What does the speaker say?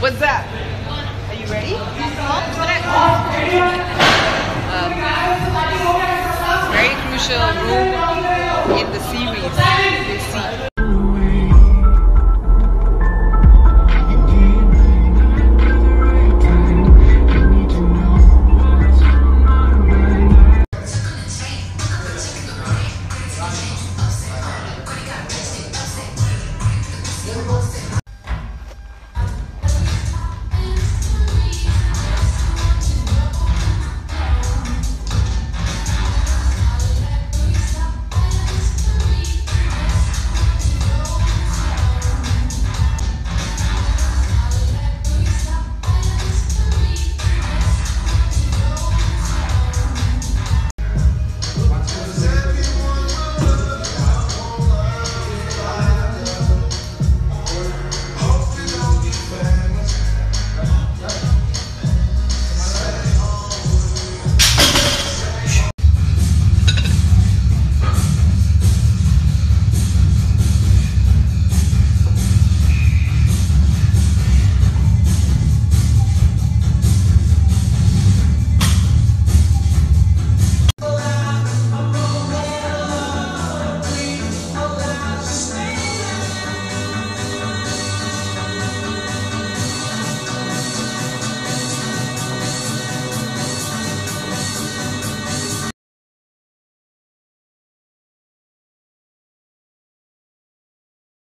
What's that? Are you ready? Um, very crucial role in the series. You see.